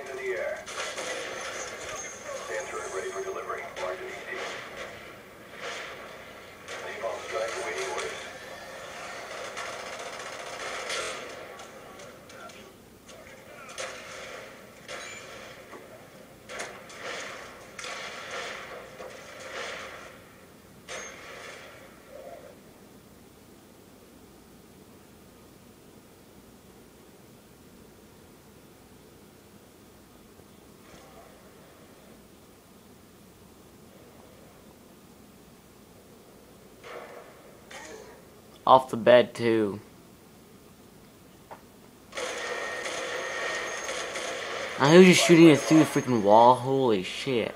into the air. Off the bed too. I was just shooting it through the freaking wall. Holy shit.